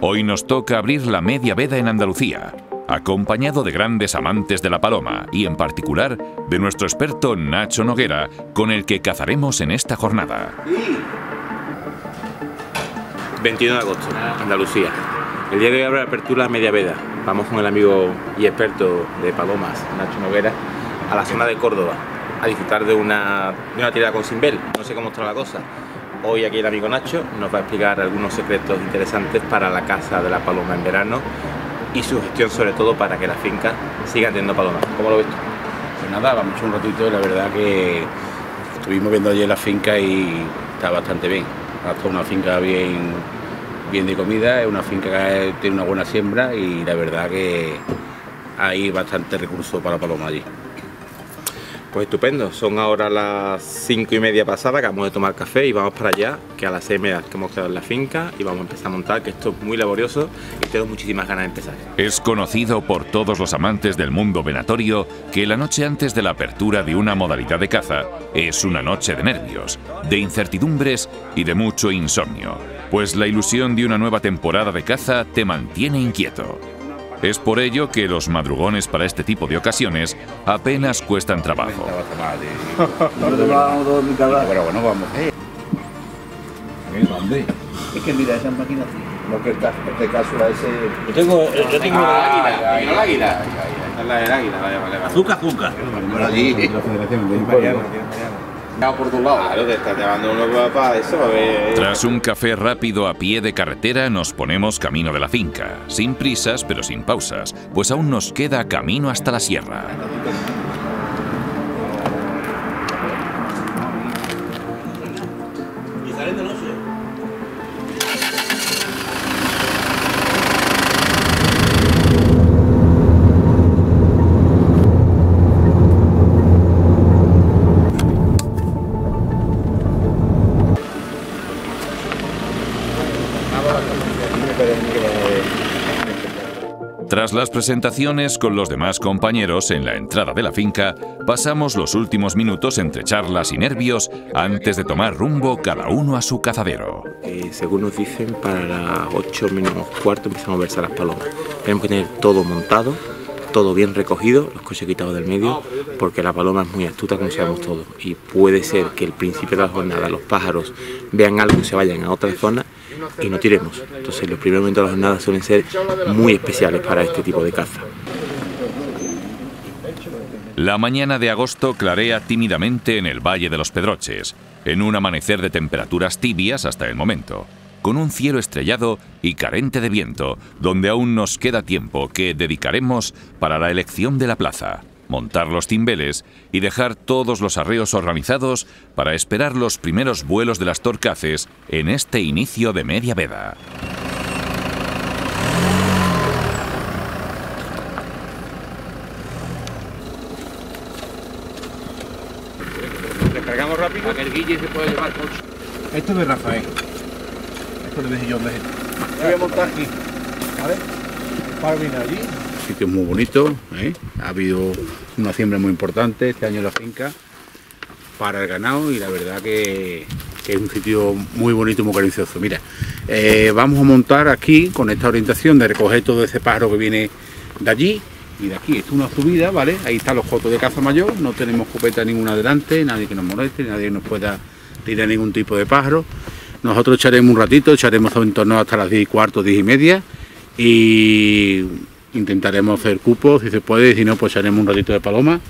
Hoy nos toca abrir la media veda en Andalucía, acompañado de grandes amantes de la paloma y en particular de nuestro experto Nacho Noguera, con el que cazaremos en esta jornada. 21 de agosto, Andalucía. El día de hoy abre la apertura media veda. Vamos con el amigo y experto de palomas, Nacho Noguera, a la zona de Córdoba, a disfrutar de una, de una tirada con Simbel. No sé cómo está la cosa. Hoy aquí el amigo Nacho nos va a explicar algunos secretos interesantes para la caza de la paloma en verano y su gestión sobre todo para que la finca siga teniendo palomas. ¿Cómo lo ves tú? Pues nada, vamos un ratito y la verdad que estuvimos viendo ayer la finca y está bastante bien. Hasta una finca bien, bien de comida, es una finca que tiene una buena siembra y la verdad que hay bastante recursos para la paloma allí. Pues estupendo, son ahora las cinco y media pasadas, acabamos de tomar café y vamos para allá, que a las seis y media que hemos quedado en la finca y vamos a empezar a montar, que esto es muy laborioso y tengo muchísimas ganas de empezar. Es conocido por todos los amantes del mundo venatorio que la noche antes de la apertura de una modalidad de caza es una noche de nervios, de incertidumbres y de mucho insomnio, pues la ilusión de una nueva temporada de caza te mantiene inquieto. Es por ello que los madrugones para este tipo de ocasiones apenas cuestan trabajo. Es que mira, esas máquinas, lo que está, este caso ese... Yo tengo, yo tengo Ah, águila, ¿y no la águila? Es la del águila, vale, vale, azúcar, azúcar. Allí, por tu lado. Claro, te estás llevando uno para- para eso, para ver... Tras un café rápido a pie de carretera nos ponemos camino de la finca, sin prisas pero sin pausas, pues aún nos queda camino hasta la sierra. Presentaciones con los demás compañeros en la entrada de la finca, pasamos los últimos minutos entre charlas y nervios antes de tomar rumbo cada uno a su cazadero. Eh, según nos dicen, para las 8 menos cuarto empezamos a verse las palomas. Tenemos que tener todo montado, todo bien recogido, los coches quitados del medio, porque la paloma es muy astuta, como sabemos todos. Y puede ser que al principio de la jornada los pájaros vean algo y se vayan a otra zona y no tiremos. Entonces los primeros momentos de la jornada suelen ser muy especiales para este tipo de caza. La mañana de agosto clarea tímidamente en el Valle de los Pedroches, en un amanecer de temperaturas tibias hasta el momento, con un cielo estrellado y carente de viento, donde aún nos queda tiempo que dedicaremos para la elección de la plaza, montar los timbeles y dejar todos los arreos organizados para esperar los primeros vuelos de las torcaces en este inicio de media veda. Descargamos rápido. Para que el Guille se pueda llevar el coche. Esto es de Rafael. Esto es de Mejillón de gente. Yo voy a montar aquí. ¿Vale? Para venir allí. Sitio muy bonito, ¿eh? ha habido una siembra muy importante este año en la finca para el ganado y la verdad que, es un sitio muy bonito y muy cariñoso. Mira, eh, vamos a montar aquí con esta orientación de recoger todo ese pájaro que viene de allí y de aquí. Esto es una subida, ¿vale? Ahí están los cotos de caza mayor, no tenemos copeta ninguna delante, nadie que nos moleste, nadie nos pueda tirar ningún tipo de pájaro. Nosotros echaremos un ratito, echaremos en torno hasta las 10 y cuarto, 10 y media y intentaremos hacer cupos si se puede, si no pues echaremos un ratito de paloma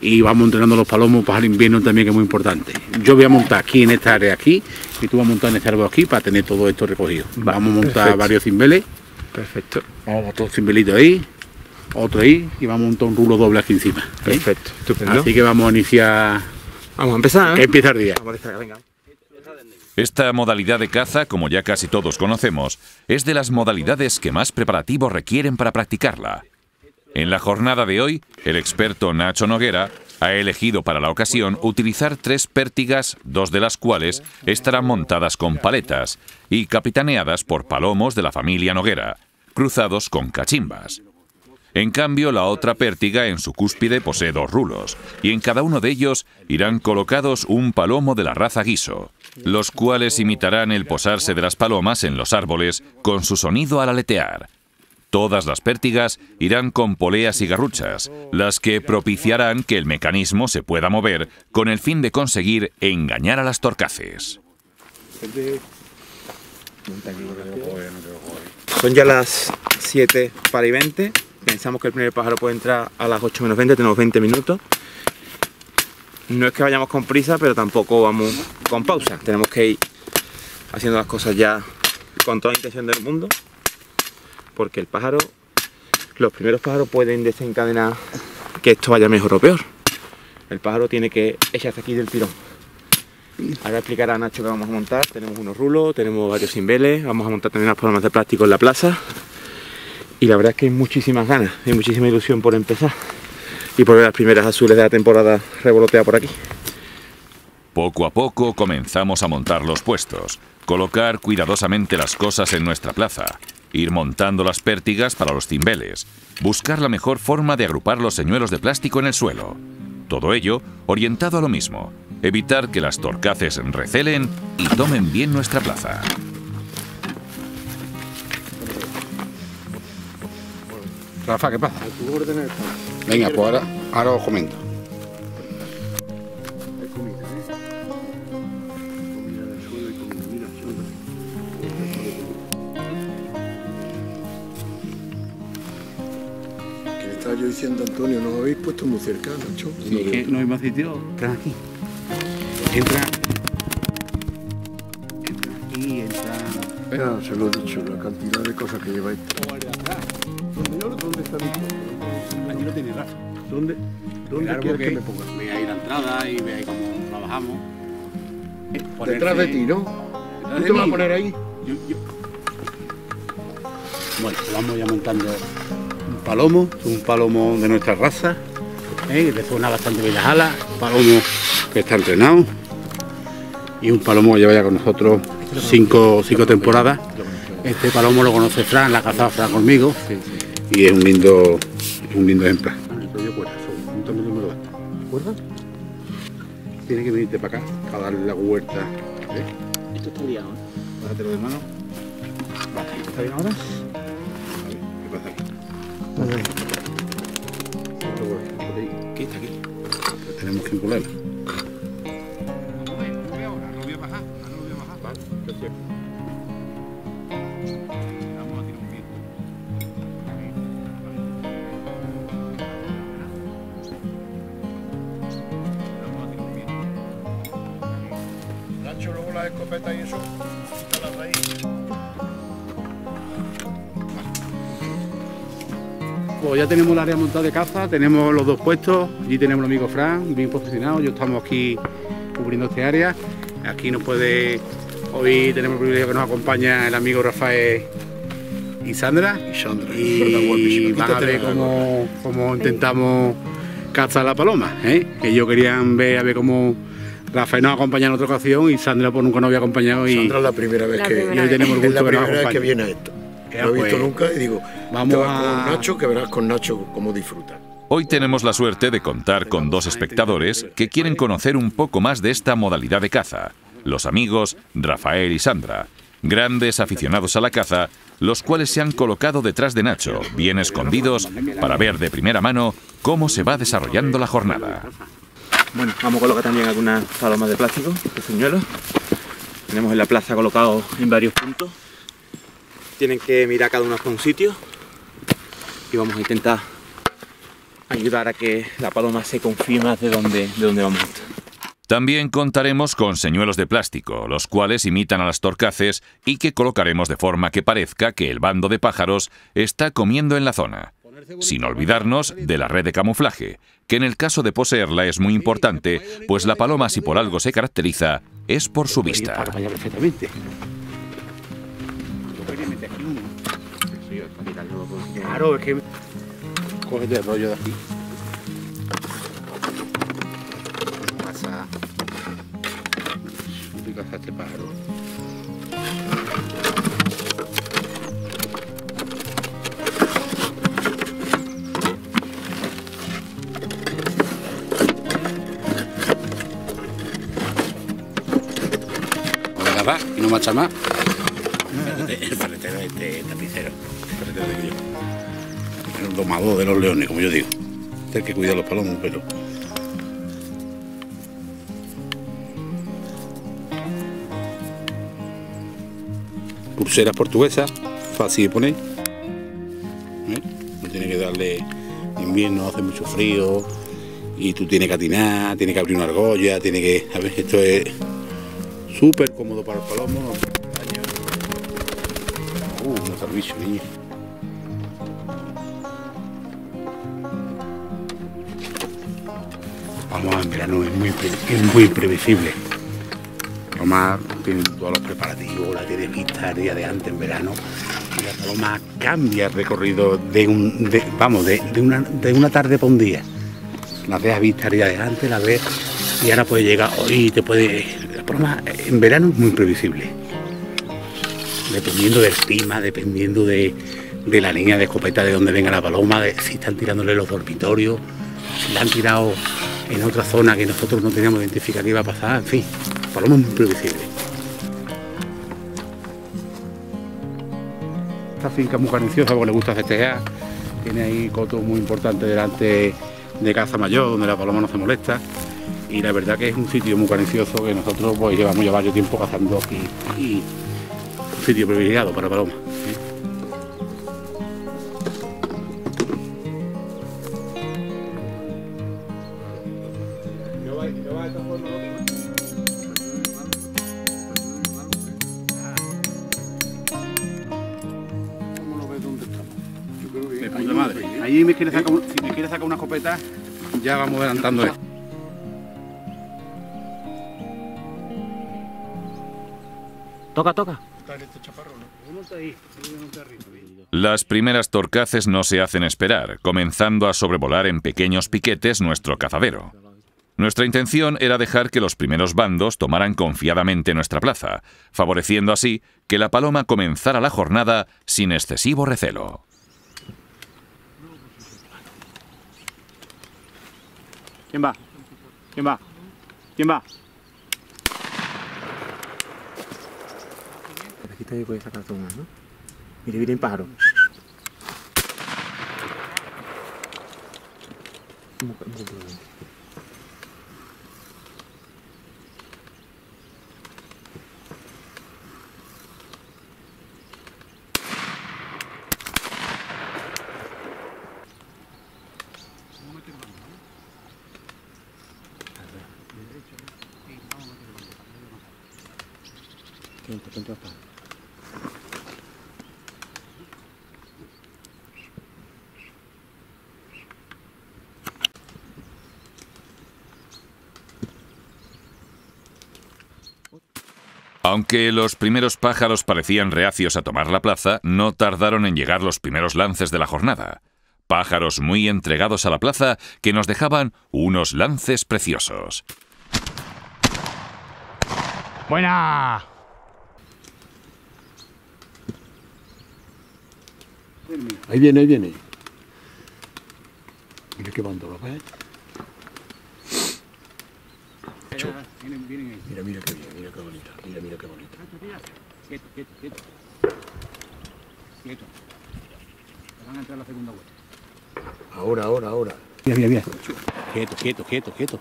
y vamos entrenando los palomos para el invierno también que es muy importante. Yo voy a montar aquí en esta área aquí y tú vas a montar en este árbol aquí para tener todo esto recogido. Vamos a montar perfecto. varios cimbeles, Perfecto, vamos a otro cimbelito ahí, otro ahí y vamos a montar un rulo doble aquí encima. ¿eh? perfecto. Estupendo. Así que vamos a iniciar, Vamos a empezar, que ¿eh? empieza el día. Vamos a descargar, venga. Esta modalidad de caza, como ya casi todos conocemos, es de las modalidades que más preparativos requieren para practicarla. En la jornada de hoy, el experto Nacho Noguera ha elegido para la ocasión utilizar tres pértigas, dos de las cuales estarán montadas con paletas y capitaneadas por palomos de la familia Noguera, cruzados con cachimbas. En cambio, la otra pértiga en su cúspide posee dos rulos, y en cada uno de ellos irán colocados un palomo de la raza guiso, los cuales imitarán el posarse de las palomas en los árboles con su sonido al aletear. Todas las pértigas irán con poleas y garruchas, las que propiciarán que el mecanismo se pueda mover con el fin de conseguir engañar a las torcaces. Son ya las 7 para y 20 Pensamos que el primer pájaro puede entrar a las 8 menos 20, tenemos 20 minutos. No es que vayamos con prisa, pero tampoco vamos con pausa. Tenemos que ir haciendo las cosas ya con toda la intención del mundo, porque el pájaro, los primeros pájaros pueden desencadenar que esto vaya mejor o peor. El pájaro tiene que echarse aquí del tirón. Ahora explicará a Nacho que vamos a montar. Tenemos unos rulos, tenemos varios cimbeles, vamos a montar también unas palomas de plástico en la plaza y la verdad es que hay muchísimas ganas, hay muchísima ilusión por empezar y por ver las primeras azules de la temporada revolotear por aquí. Poco a poco comenzamos a montar los puestos, colocar cuidadosamente las cosas en nuestra plaza, ir montando las pértigas para los cimbeles, buscar la mejor forma de agrupar los señuelos de plástico en el suelo. Todo ello orientado a lo mismo, evitar que las torcaces recelen y tomen bien nuestra plaza. Rafa, ¿qué pasa? Venga, pues ahora, ahora os comento. Que estaba yo diciendo, Antonio, nos habéis puesto muy cerca, Nacho. Sí, es que no hay más sitio. Entra aquí. Entra. Entra aquí, entra. Ya se lo he dicho, la cantidad de cosas que lleváis. ¿Dónde está mi Aquí no tiene Rafa. ¿Dónde, dónde quieres que me ponga? Ve ahí la entrada y ve ahí cómo trabajamos. Detrás de ti, ¿no? ¿Tú te vas a poner ahí? Yo, yo. Bueno, vamos ya montando un palomo, un palomo de nuestra raza, ¿eh? le suena bastante bien las alas, un palomo que está entrenado y un palomo que lleva ya con nosotros cinco, cinco temporadas. Este palomo lo conoce Fran, la ha cazado Fran conmigo y es un lindo, un lindo ejemplar. Tiene que venirte para acá, para darle la huerta. ¿ves? Esto está liado, ¿eh? Bájatelo de mano. ¿Está bien ahora? ¿Qué pasa aquí? Aquí está aquí. Tenemos que encularla. Pues ya tenemos el área montada de caza, tenemos los dos puestos, allí tenemos el amigo Fran, bien posicionado, yo estamos aquí cubriendo este área. Aquí nos puede, hoy tenemos el privilegio que nos acompaña el amigo Rafael y Sandra. Y Sandra, Y van a ver cómo, cómo intentamos cazar la paloma, ¿eh? que ellos querían ver a ver cómo Rafael nos acompaña en otra ocasión y Sandra pues nunca nos había acompañado y Sandra es la primera vez La que... primera y hoy tenemos el Es gusto la que nos primera vez que viene a esto. Ya, No lo he visto pues, nunca y digo, vamos te vas a- con Nacho, que verás con Nacho cómo disfruta. Hoy tenemos la suerte de contar con dos espectadores que quieren conocer un poco más de esta modalidad de caza. Los amigos Rafael y Sandra, grandes aficionados a la caza, los cuales se han colocado detrás de Nacho, bien escondidos, para ver de primera mano cómo se va desarrollando la jornada. Bueno, vamos a colocar también algunas palomas de plástico, de señuelos. Tenemos en la plaza colocados en varios puntos. Tienen que mirar cada uno hacia un sitio. Y vamos a intentar ayudar a que la paloma se confíe más de dónde, de dónde vamos. También contaremos con señuelos de plástico, los cuales imitan a las torcaces y que colocaremos de forma que parezca que el bando de pájaros está comiendo en la zona. Sin olvidarnos de la red de camuflaje, que en el caso de poseerla es muy importante, pues la paloma si por algo se caracteriza es por su vista. Claro, es que... Cógete el rollo de aquí. Masa. Este y no más. Domador de los leones, como yo digo. El que cuida los palomos, pero. Pulseras portuguesas, fácil de poner. ¿Eh? No tiene que darle invierno, hace mucho frío y tú tienes que atinar, tienes que abrir una argolla, tiene que. A ver, esto es súper cómodo para el palomo. Uh, servicio, niño. Vamos, en verano es muy, es muy imprevisible. Paloma tiene todos los preparativos, la tiene vista el día de antes en verano. Y la paloma cambia el recorrido de un, vamos, de, de una, de una tarde para un día. La ves a vista el día de antes, la ves y ahora puede llegar hoy, te puede. La paloma en verano es muy imprevisible. Dependiendo del clima, dependiendo de, de la línea de escopeta de donde venga la paloma, si están tirándole los dormitorios, si la han tirado en otra zona que nosotros no teníamos identificado que iba a pasar, en fin, la paloma es muy imprevisible. Esta finca es muy carinciosa porque le gusta festejar, tiene ahí cotos muy importantes delante de Casa Mayor, donde la paloma no se molesta. Y la verdad que es un sitio muy carincioso que nosotros pues llevamos ya varios tiempo cazando aquí. Y un sitio privilegiado para paloma. Ya vamos adelantando esto. Toca, toca. Las primeras torcaces no se hacen esperar, comenzando a sobrevolar en pequeños piquetes nuestro cazadero. Nuestra intención era dejar que los primeros bandos tomaran confiadamente nuestra plaza, favoreciendo así que la paloma comenzara la jornada sin excesivo recelo. ¿Quién va? ¿Quién va? ¿Quién va? Aquí te puedes sacar todo más, ¿no? Mire, mire el Aunque los primeros pájaros parecían reacios a tomar la plaza, no tardaron en llegar los primeros lances de la jornada. Pájaros muy entregados a la plaza que nos dejaban unos lances preciosos. ¡Buena! Ahí viene, ahí viene. Mira qué bando, ¿lo ves? Mira, mira qué bien, mira qué bonito. Mira, mira qué bonito. Quieto, quieto, quieto. Quieto. Van a entrar a la segunda vuelta. Ahora, ahora, ahora. Mira, mira, mira. Quieto, quieto, quieto, quieto.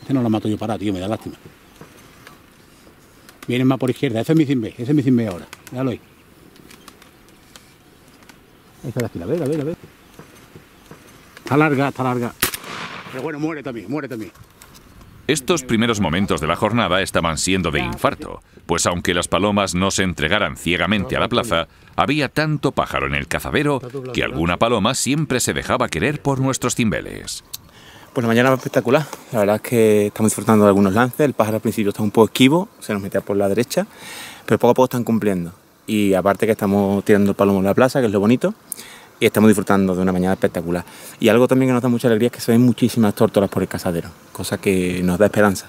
Este no lo mato yo para, tío, me da lástima. Vienen más por izquierda, ese es mi cimbe, ese es mi cimbe ahora. Déjalo ahí. Ahí está la esquina, a ver, a ver, a ver. Está larga, está larga. Pero bueno, muere también, muere también. Estos primeros momentos de la jornada estaban siendo de infarto, pues aunque las palomas no se entregaran ciegamente a la plaza, había tanto pájaro en el cazadero que alguna paloma siempre se dejaba querer por nuestros cimbeles. Pues la mañana va espectacular. La verdad es que estamos disfrutando de algunos lances. El pájaro al principio está un poco esquivo, se nos metía por la derecha, pero poco a poco están cumpliendo. Y aparte que estamos tirando el palomo en la plaza, que es lo bonito, y estamos disfrutando de una mañana espectacular. Y algo también que nos da mucha alegría es que se ven muchísimas tórtolas por el casadero, cosa que nos da esperanza,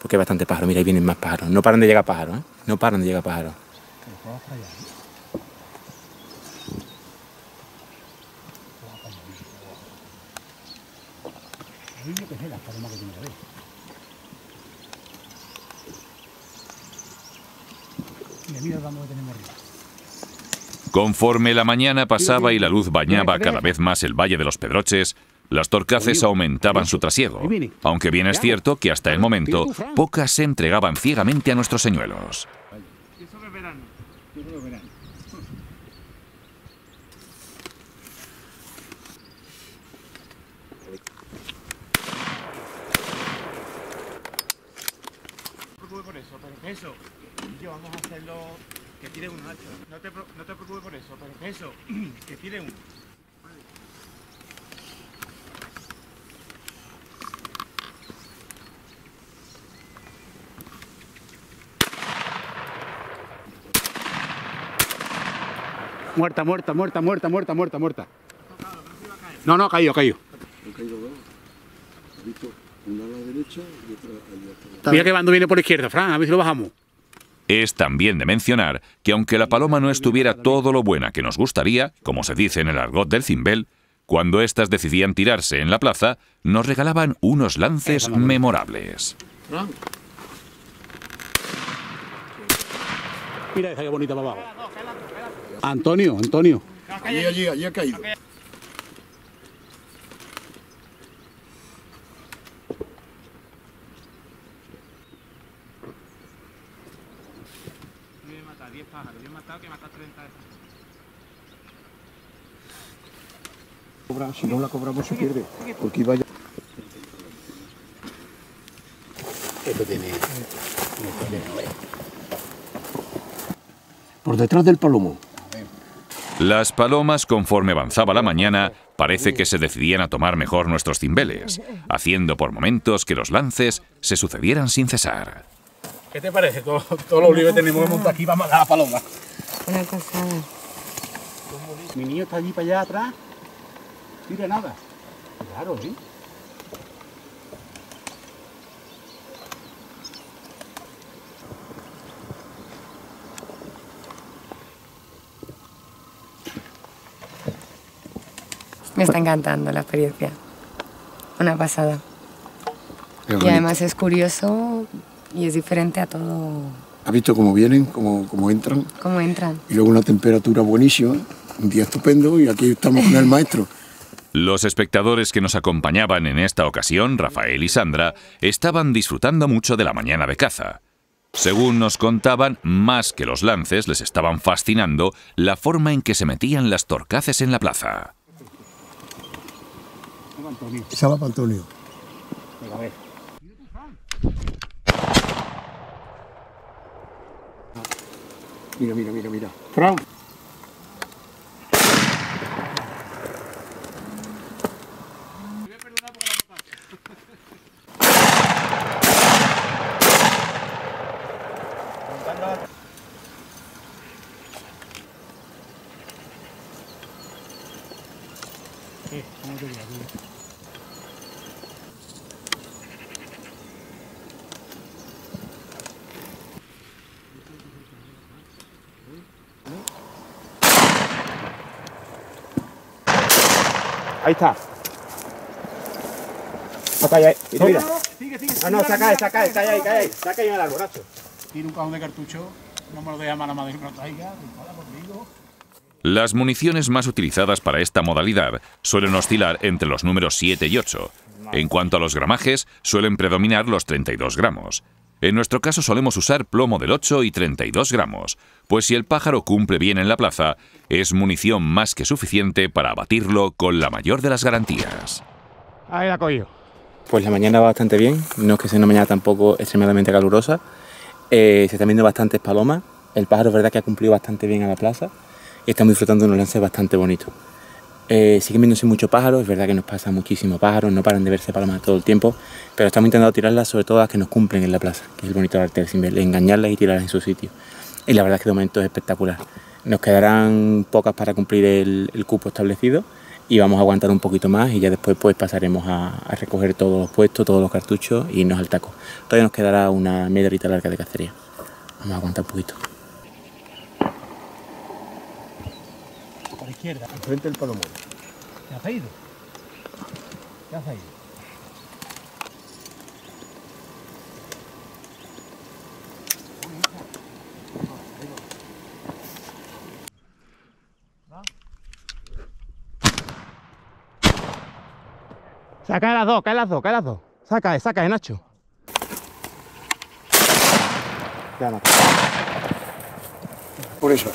porque hay bastante pájaro. Mira, ahí vienen más pájaros. No paran de llegar pájaros, ¿eh? No paran de llegar pájaros. Mira, mira, vamos a tener Conforme la mañana pasaba y la luz bañaba cada vez más el Valle de los Pedroches, las torcaces aumentaban su trasiego, aunque bien es cierto que hasta el momento pocas se entregaban ciegamente a nuestros señuelos. eso, yo vamos a hacerlo que tire uno, Nacho. No te, no te preocupes por eso, pero eso, que tire uno. Muerta, muerta, muerta, muerta, muerta, muerta, muerta. No, no, ha caído, ha caído. Una a la derecha y otra allá. Mira que bando viene por la izquierda, Fran, a ver si lo bajamos. Es también de mencionar que aunque la paloma no estuviera todo lo buena que nos gustaría, como se dice en el argot del cimbel, cuando éstas decidían tirarse en la plaza, nos regalaban unos lances memorables. Mira esa que bonita para abajo. Antonio, Antonio. Allí, allí, allí ha caído. Yo he matado 10 pájaros, yo he matado que matar 30 de Cobra, Si no la cobramos se pierde. Porque iba ya. Esto tiene. Por detrás del palomo. Las palomas, conforme avanzaba la mañana, parece que se decidían a tomar mejor nuestros cimbeles, haciendo por momentos que los lances se sucedieran sin cesar. ¿Qué te parece? Todo- Todos los que tenemos que montar aquí vamos a la paloma. Una. Mi niño está allí para allá atrás. Mira nada. Claro, sí. Me está encantando la experiencia. Una pasada. Y además es curioso y es diferente a todo ¿Has visto cómo vienen, cómo, cómo entran? cómo entran. Y luego una temperatura buenísima, un día estupendo y aquí estamos con el maestro. Los espectadores que nos acompañaban en esta ocasión, Rafael y Sandra, estaban disfrutando mucho de la mañana de caza. Según nos contaban, más que los lances les estaban fascinando la forma en que se metían las torcaces en la plaza. Para Antonio. Venga, a ver. Mira, mira, mira, mira. Fran. Ahí está. No cae ahí. Mira, mira. Ah, no, se cae, se cae, cae ahí, cae ahí. Árbol, Nacho. Tira un cajón de cartucho. No me lo deja mala madre que me lo traiga. Conmigo. Las municiones más utilizadas para esta modalidad suelen oscilar entre los números 7 y 8. En cuanto a los gramajes, suelen predominar los 32 gramos. En nuestro caso solemos usar plomo del 8 y 32 gramos, pues si el pájaro cumple bien en la plaza, es munición más que suficiente para abatirlo con la mayor de las garantías. Ahí la cogido. Pues la mañana va bastante bien, no es que sea una mañana tampoco extremadamente calurosa. Eh, se están viendo bastantes palomas. El pájaro es verdad que ha cumplido bastante bien a la plaza y estamos disfrutando de unos lances bastante bonitos. Eh, siguen viéndose muchos pájaros, es verdad que nos pasa muchísimos pájaros, no paran de verse palomas todo el tiempo, pero estamos intentando tirarlas sobre todo las que nos cumplen en la plaza, que es el bonito arte del engañarlas y tirarlas en su sitio. Y la verdad es que de momento es espectacular. Nos quedarán pocas para cumplir el, cupo establecido y vamos a aguantar un poquito más y ya después pues pasaremos a, recoger todos los puestos, todos los cartuchos y irnos al taco. Todavía nos quedará una media horita larga de cacería. Vamos a aguantar un poquito. izquierda. Enfrente del palomón. ¿Te has ido? ¿Te has ido? Saca las dos, cae las dos, cae las dos. Saca, eh, saca, eh, Nacho. Ya no. Por eso.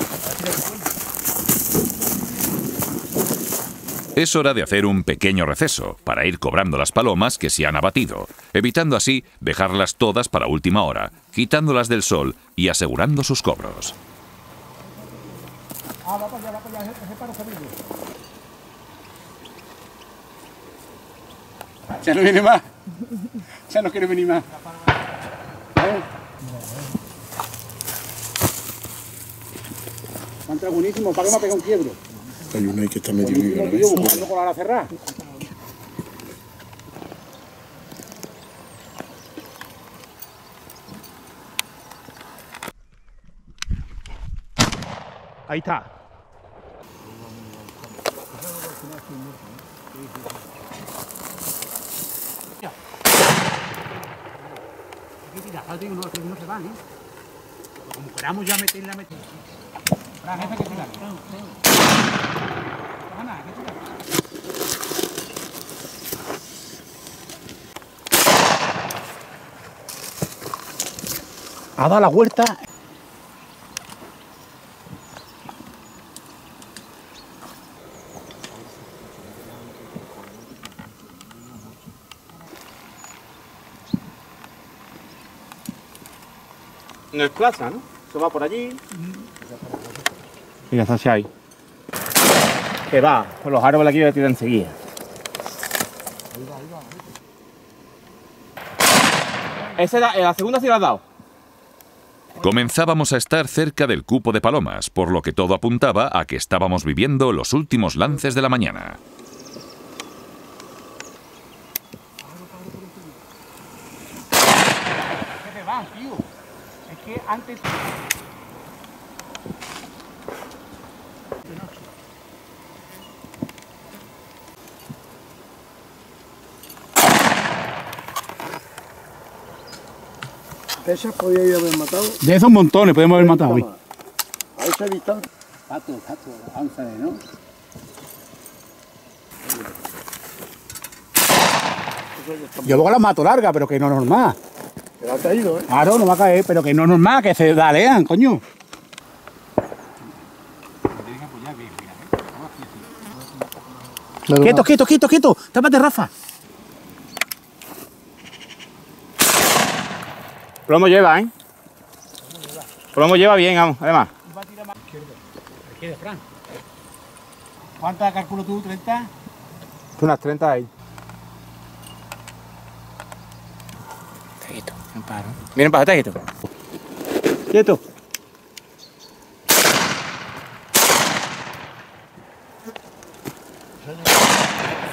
Es hora de hacer un pequeño receso para ir cobrando las palomas que se han abatido, evitando así dejarlas todas para última hora, quitándolas del sol y asegurando sus cobros. Ya no viene más. Ya no quiere venir más. A entrar buenísimo, para que me ha un quiebro. Hay uno ahí que está medio vivo, ¿no buscando con la cerrada. Ahí está. Como queramos ya meterla, meterla. Fran, que. Ha dado la vuelta. No es plaza, ¿no? Eso va por allí. Mira, hacia ahí. Que va, por los árboles aquí voy a tirar enseguida. Esa era, la segunda sí la has dado. Comenzábamos a estar cerca del cupo de palomas, por lo que todo apuntaba a que estábamos viviendo los últimos lances de la mañana. ¿Qué te vas, tío? Es que antes. Esas podía haber matado. De esos montones podemos haber matado hoy. A esa distancia. Pato, pato, ánzale, ¿no? Yo luego la mato larga, pero que no normal. Pero ha caído, ¿eh? Claro, no va a caer, pero que no normal, que se dalean, coño. Quieto, quieto, quieto, quieto. Tápate, Rafa. Plomo lleva, ¿eh? Plomo lleva bien, vamos, además. ¿Cuántas calculo tú? ¿30? Unas 30 ahí. Quieto, en paro. Miren para quieto. Quieto.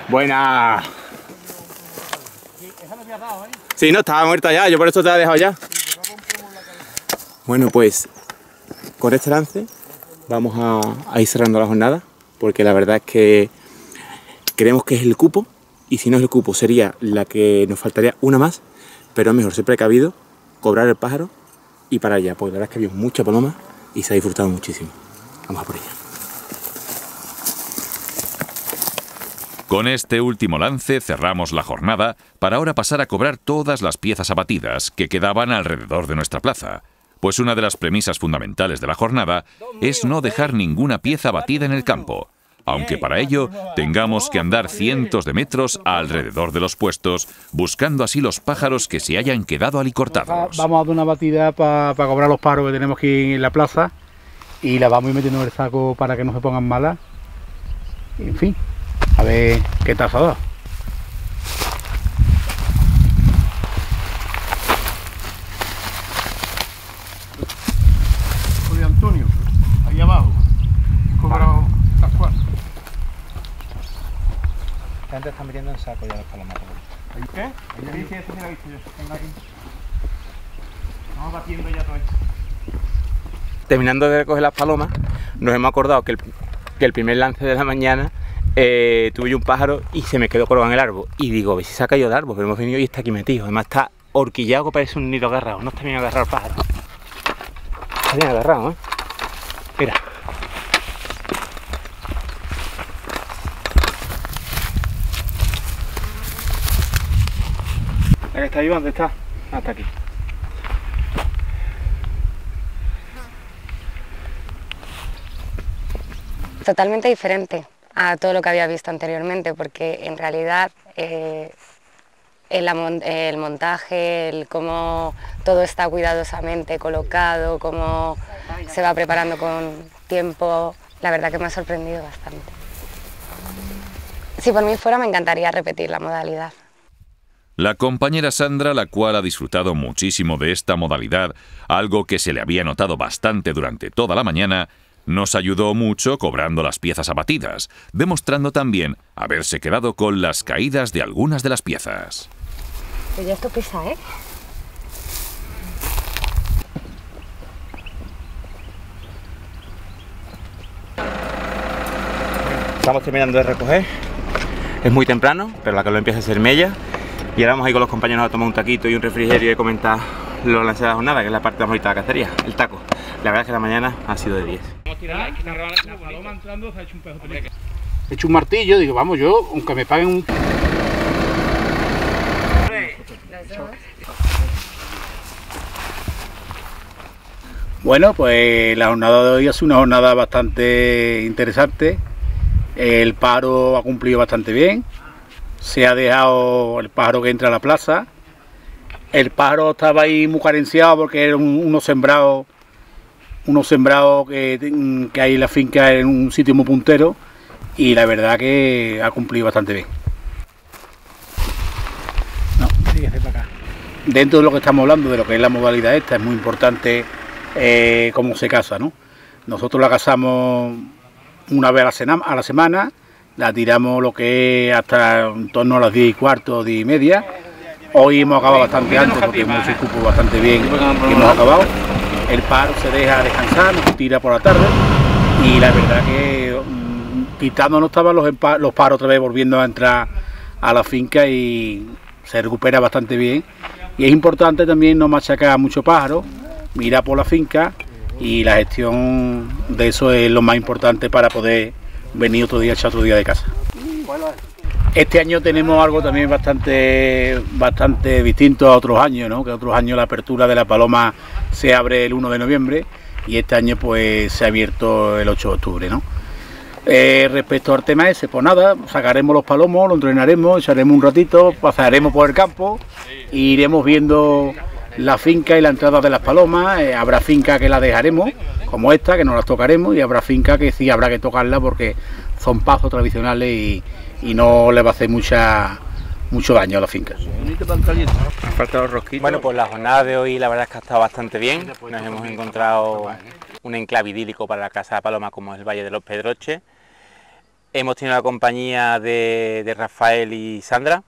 Buena. Sí, no, estaba muerta ya, yo por eso te la he dejado ya. Bueno, pues con este lance vamos a, ir cerrando la jornada, porque la verdad es que creemos que es el cupo, y si no es el cupo sería la que nos faltaría una más, pero es mejor ser precavido, cobrar el pájaro y para allá, porque la verdad es que había mucha paloma y se ha disfrutado muchísimo. Vamos a por ella. Con este último lance cerramos la jornada para ahora pasar a cobrar todas las piezas abatidas que quedaban alrededor de nuestra plaza, pues una de las premisas fundamentales de la jornada es no dejar ninguna pieza abatida en el campo, aunque para ello tengamos que andar cientos de metros alrededor de los puestos, buscando así los pájaros que se hayan quedado alicortados. Vamos a dar una batida para cobrar los paros que tenemos aquí en la plaza y la vamos a ir metiendo en el saco para que no se pongan malas. En fin, a ver qué tal se ha dado. Oye, Antonio, ahí abajo. He cobrado las cuatro. Antes están metiendo en saco ya los palomas. ¿Qué? Sí, sí, lo he visto yo. Venga aquí. Vamos batiendo ya todo esto. terminando de recoger las palomas, nos hemos acordado que el, que el primer lance de la mañana eh, tuve yo un pájaro y se me quedó colgado en el árbol. Y digo, a ver si se ha caído del árbol, pero hemos venido y está aquí metido. Además está horquillado que parece un nido agarrado. No está bien agarrado el pájaro. Está bien agarrado, ¿eh? Mira. Ahí está Iván, ¿dónde está? Hasta aquí. Totalmente diferente a todo lo que había visto anteriormente, porque en realidad eh, el, montaje, el cómo todo está cuidadosamente colocado, cómo se va preparando con tiempo, la verdad que me ha sorprendido bastante. Si por mí fuera me encantaría repetir la modalidad. La compañera Sandra, la cual ha disfrutado muchísimo de esta modalidad, algo que se le había notado bastante durante toda la mañana, nos ayudó mucho cobrando las piezas abatidas, demostrando también haberse quedado con las caídas de algunas de las piezas. ya esto pesa, ¿eh? Estamos terminando de recoger. Es muy temprano, pero la calor empieza a ser mella. Y ahora vamos a ir con los compañeros a tomar un taquito y un refrigerio y comentar lo lanzado de la jornada, que es la parte más bonita de la cacería, el taco. La verdad es que la mañana ha sido de 10. He hecho un martillo, digo, vamos, yo, aunque me paguen un... Bueno, pues la jornada de hoy ha sido una jornada bastante interesante. El paro ha cumplido bastante bien. Se ha dejado el pájaro que entra a la plaza. El pájaro estaba ahí muy carenciado porque era unos sembrados unos sembrados que, que hay en la finca en un sitio muy puntero y la verdad que ha cumplido bastante bien. No. Dentro de lo que estamos hablando, de lo que es la modalidad esta, es muy importante eh, cómo se casa, ¿no? Nosotros la casamos una vez a la semana, la tiramos lo que es hasta en torno a las 10 y cuarto, 10 y media. Hoy hemos acabado bastante antes porque hemos hecho bastante bien y hemos acabado el paro se deja descansar, nos tira por la tarde y la verdad que mm, quitando no estaban los, los paros otra vez volviendo a entrar a la finca y se recupera bastante bien. Y es importante también no machacar mucho pájaro, mirar por la finca y la gestión de eso es lo más importante para poder venir otro día, echar otro día de casa. Este año tenemos algo también bastante, bastante distinto a otros años, ¿no? que otros años la apertura de la paloma se abre el 1 de noviembre y este año pues se ha abierto el 8 de octubre. ¿no? Eh, respecto al tema ese, pues nada, sacaremos los palomos, lo entrenaremos, echaremos un ratito, pasaremos por el campo e iremos viendo la finca y la entrada de las palomas. Eh, habrá finca que la dejaremos, como esta, que no las tocaremos, y habrá finca que sí habrá que tocarla porque son pasos tradicionales y, y no le va a hacer mucha mucho daño a la finca. Bueno, pues la jornada de hoy la verdad es que ha estado bastante bien. Nos hemos encontrado un enclave idílico para la Casa de Paloma como es el Valle de los Pedroches. Hemos tenido la compañía de, Rafael y Sandra.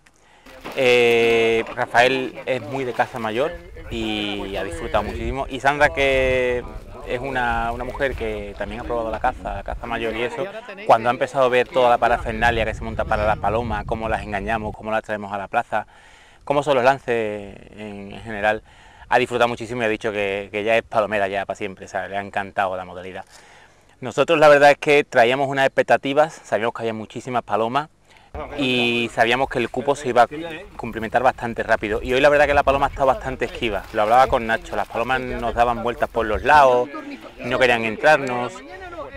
Eh, Rafael es muy de casa mayor y ha disfrutado muchísimo. Y Sandra que es una, mujer que también ha probado la caza, la caza mayor y eso, cuando ha empezado a ver toda la parafernalia que se monta para las palomas, cómo las engañamos, cómo las traemos a la plaza, cómo son los lances en, general, ha disfrutado muchísimo y ha dicho que, ya es palomera ya para siempre, le ha encantado la modalidad. Nosotros la verdad es que traíamos unas expectativas, sabíamos que había muchísimas palomas, y sabíamos que el cupo se iba a cumplimentar bastante rápido. Y hoy la verdad que la paloma está bastante esquiva. Lo hablaba con Nacho, las palomas nos daban vueltas por los lados, no querían entrarnos,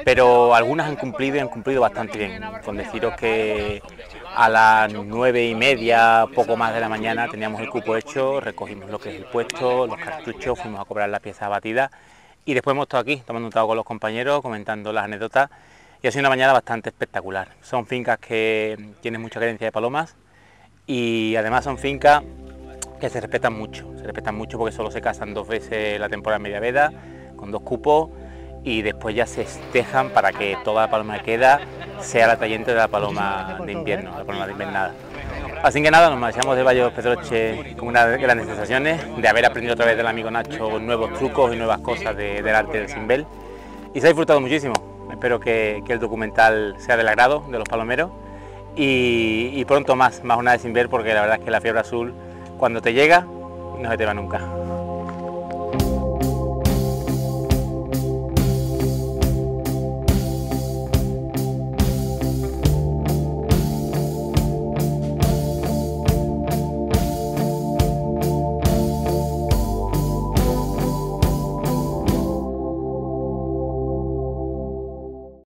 pero algunas han cumplido y han cumplido bastante bien. Con deciros que a las nueve y media, poco más de la mañana, teníamos el cupo hecho, recogimos lo que es el puesto, los cartuchos, fuimos a cobrar la pieza batida y después hemos estado aquí tomando un trago con los compañeros, comentando las anécdotas y ha sido una mañana bastante espectacular. Son fincas que tienen mucha carencia de palomas y además son fincas que se respetan mucho, se respetan mucho porque solo se casan dos veces la temporada media veda, con dos cupos y después ya se estejan para que toda la paloma que queda sea la tallente de la paloma de invierno, la paloma de invernada. Así que nada, nos marchamos de Valle de los Pedroches con unas grandes sensaciones de haber aprendido otra vez del amigo Nacho nuevos trucos y nuevas cosas del arte del Simbel y se ha disfrutado muchísimo. Espero que, el documental sea del agrado de los palomeros y, pronto más, más una vez sin ver porque la verdad es que la fiebre azul cuando te llega no se te va nunca.